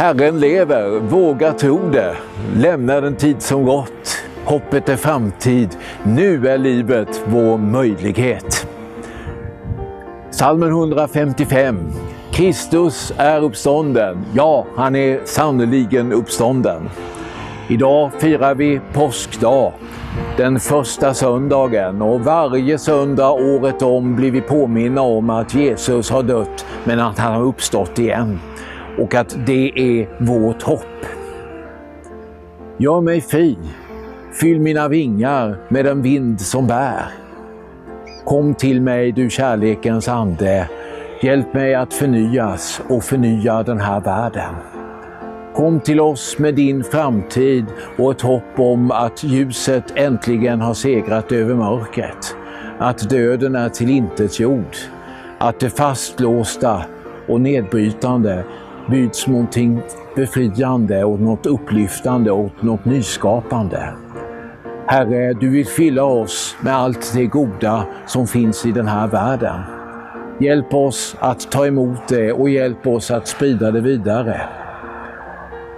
Herren lever, våga tro det. Lämna den tid som gått. Hoppet är framtid. Nu är livet vår möjlighet. Salmen 155. Kristus är uppstånden. Ja, han är sannerligen uppstånden. Idag firar vi påskdag, den första söndagen och varje söndag året om blir vi påminna om att Jesus har dött men att han har uppstått igen och att det är vårt hopp. Gör mig fri, fyll mina vingar med den vind som bär. Kom till mig du kärlekens ande, hjälp mig att förnyas och förnya den här världen. Kom till oss med din framtid och ett hopp om att ljuset äntligen har segrat över mörkret. Att döden är tillintetgjord. Att det fastlåsta och nedbrytande byts mot någonting befriande och något upplyftande och något nyskapande. Herre, du vill fylla oss med allt det goda som finns i den här världen. Hjälp oss att ta emot det och hjälp oss att sprida det vidare.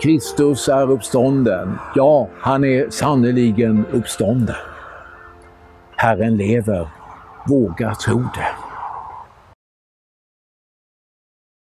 Kristus är uppstånden. Ja, han är sannerligen uppstånden. Herren lever. Våga tro det.